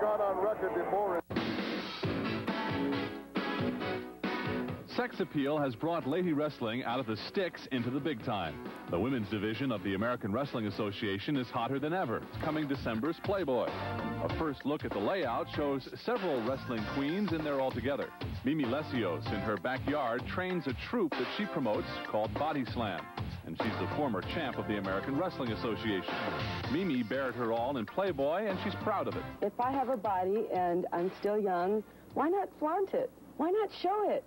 not on record before. Sex appeal has brought lady wrestling out of the sticks into the big time. The women's division of the American Wrestling Association is hotter than ever. Coming December's Playboy. A first look at the layout shows several wrestling queens in there altogether. Mimi Lesseos, in her backyard, trains a troupe that she promotes called Body Slam. And she's the former champ of the American Wrestling Association. Mimi bared her all in Playboy, and she's proud of it. If I have a body and I'm still young, why not flaunt it? Why not show it?